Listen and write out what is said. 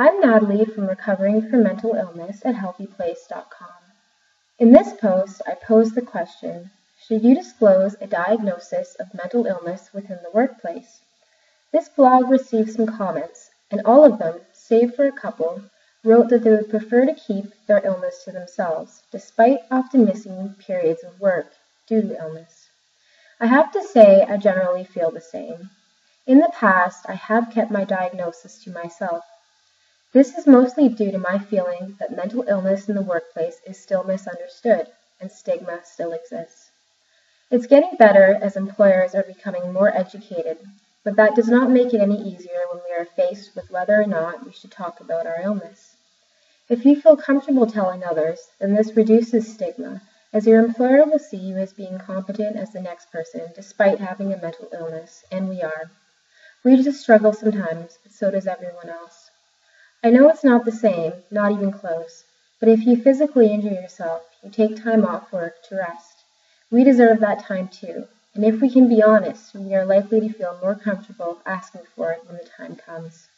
I'm Natalie from Recovering from Mental Illness at HealthyPlace.com. In this post, I pose the question, should you disclose a diagnosis of mental illness within the workplace? This blog received some comments, and all of them, save for a couple, wrote that they would prefer to keep their illness to themselves, despite often missing periods of work due to illness. I have to say I generally feel the same. In the past, I have kept my diagnosis to myself. This is mostly due to my feeling that mental illness in the workplace is still misunderstood and stigma still exists. It's getting better as employers are becoming more educated, but that does not make it any easier when we are faced with whether or not we should talk about our illness. If you feel comfortable telling others, then this reduces stigma, as your employer will see you as being competent as the next person despite having a mental illness, and we are. We just struggle sometimes, but so does everyone else. I know it's not the same, not even close, but if you physically injure yourself, you take time off work to rest. We deserve that time too, and if we can be honest, we are likely to feel more comfortable asking for it when the time comes.